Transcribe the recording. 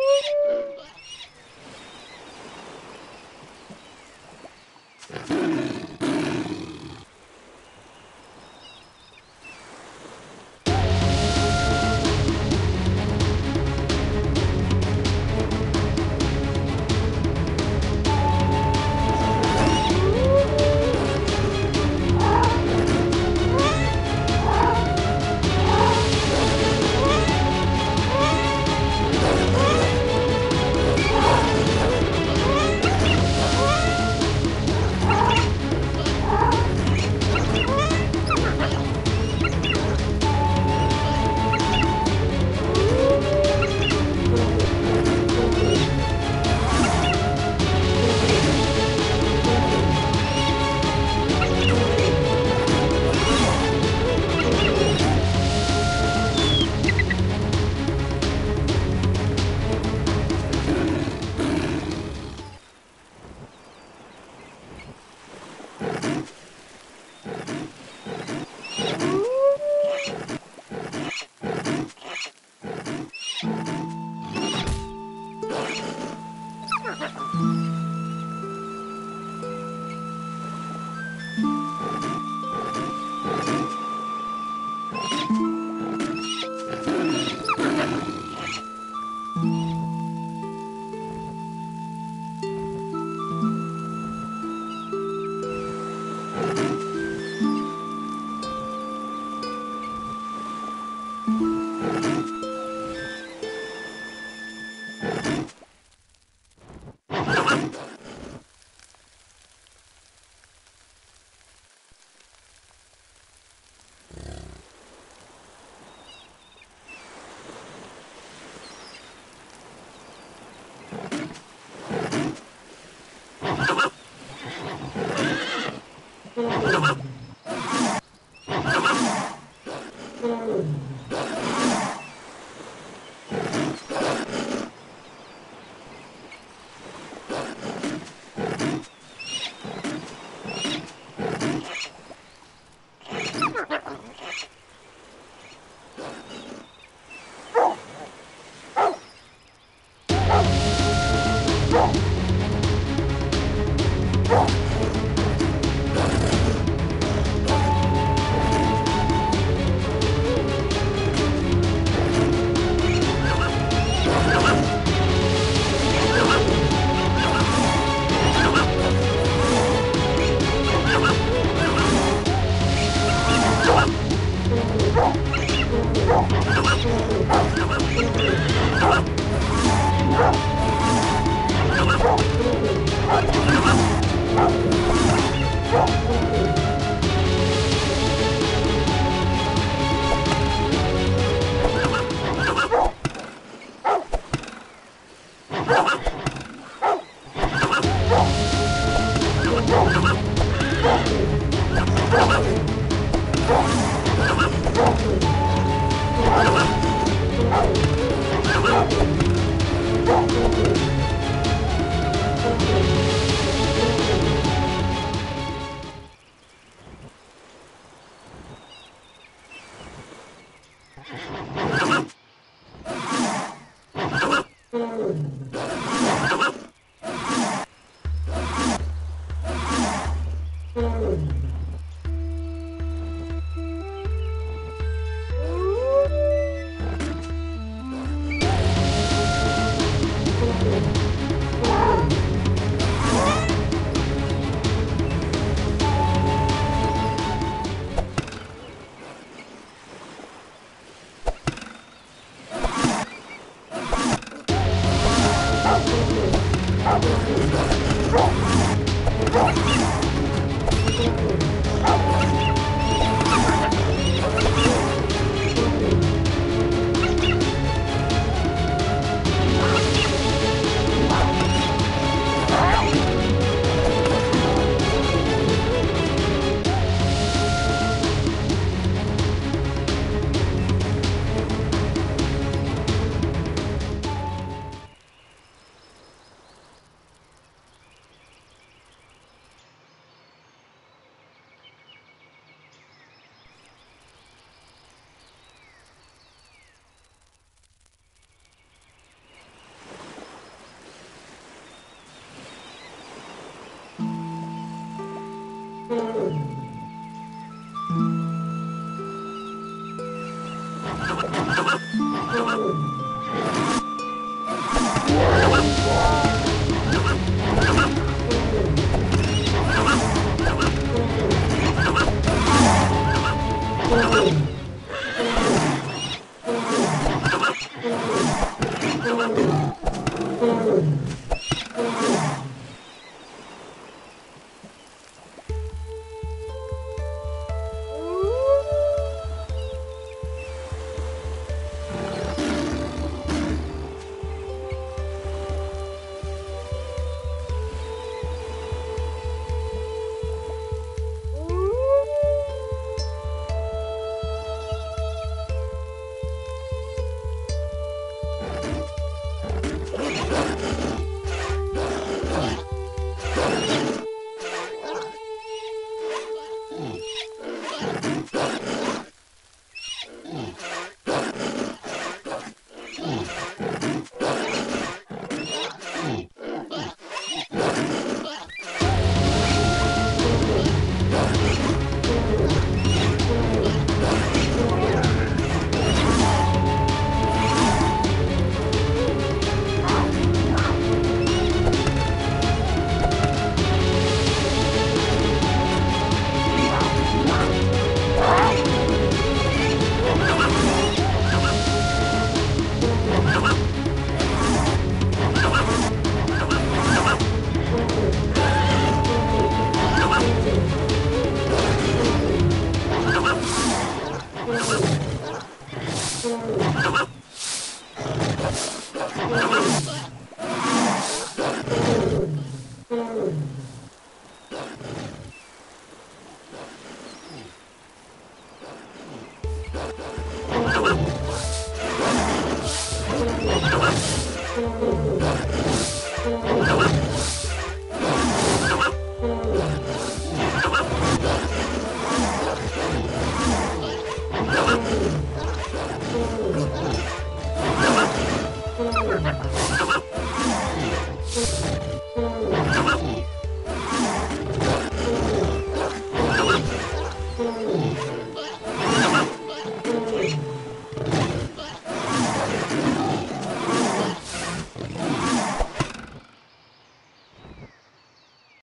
うん。Oh, Mm-hmm.